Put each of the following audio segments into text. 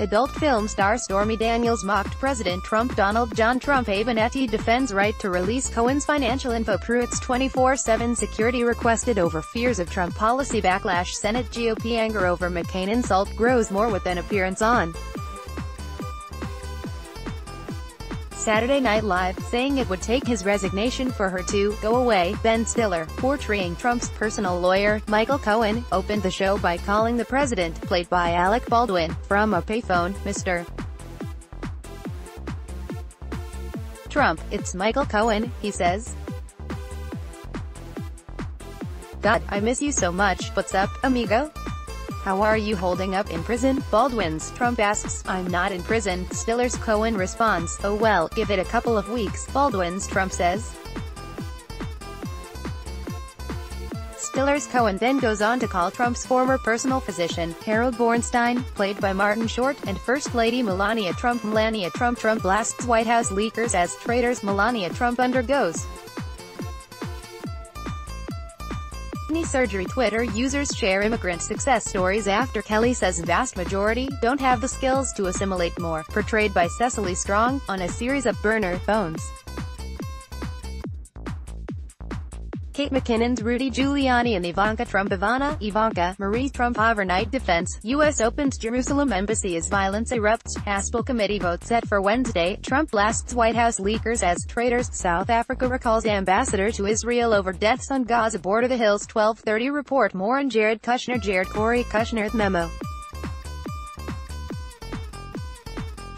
Adult film star Stormy Daniels mocked President Trump Donald John Trump Avenatti defends right to release Cohen's financial info. Pruitt's 24-7 security requested over fears of Trump policy backlash. Senate GOP anger over McCain insult grows more with an appearance on Saturday Night Live, saying it would take his resignation for her to go away. Ben Stiller, portraying Trump's personal lawyer, Michael Cohen, opened the show by calling the president, played by Alec Baldwin, from a payphone, Mr. Trump, it's Michael Cohen, he says. God, I miss you so much, what's up, amigo? How are you holding up in prison? Baldwin's Trump asks, I'm not in prison. Stiller's Cohen responds, oh well, give it a couple of weeks. Baldwin's Trump says. Stiller's Cohen then goes on to call Trump's former personal physician, Harold Bornstein, played by Martin Short, and First Lady Melania Trump Melania Trump Trump blasts White House leakers as traitors Melania Trump undergoes Knee surgery Twitter users share immigrant success stories after Kelly says vast majority don't have the skills to assimilate more, portrayed by Cecily Strong, on a series of burner phones. Kate McKinnon's Rudy Giuliani and Ivanka Trump Ivana, Ivanka, Marie Trump overnight defense, U.S. opens Jerusalem embassy as violence erupts, Haspel committee vote set for Wednesday, Trump blasts White House leakers as traitors, South Africa recalls ambassador to Israel over deaths on Gaza border the Hills 1230 report more on Jared Kushner Jared Corey Kushner's memo.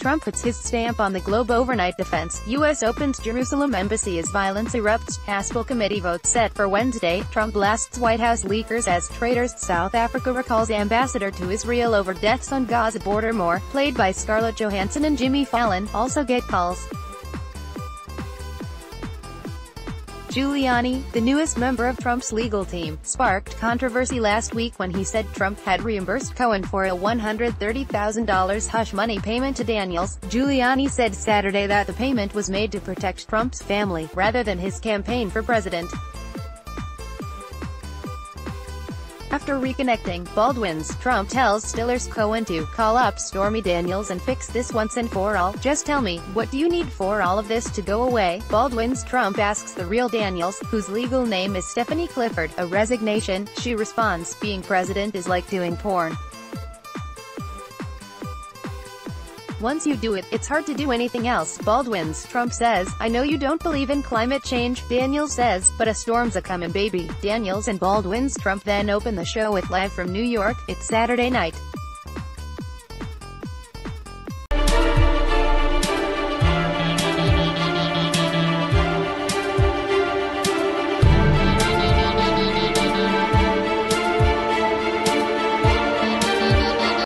Trump puts his stamp on the globe overnight defense. U.S. opens Jerusalem embassy as violence erupts. Haspel committee vote set for Wednesday. Trump blasts White House leakers as traitors. South Africa recalls ambassador to Israel over deaths on Gaza border. More, played by Scarlett Johansson and Jimmy Fallon, also get calls. Giuliani, the newest member of Trump's legal team, sparked controversy last week when he said Trump had reimbursed Cohen for a $130,000 hush money payment to Daniels. Giuliani said Saturday that the payment was made to protect Trump's family, rather than his campaign for president. After reconnecting, Baldwin's Trump tells Stiller's Cohen to call up Stormy Daniels and fix this once and for all. Just tell me, what do you need for all of this to go away? Baldwin's Trump asks the real Daniels, whose legal name is Stephanie Clifford, a resignation. She responds, being president is like doing porn. Once you do it, it's hard to do anything else. Baldwin's, Trump says, I know you don't believe in climate change, Daniels says, but a storm's a comin' baby. Daniels and Baldwin's Trump then open the show with Live from New York, it's Saturday night.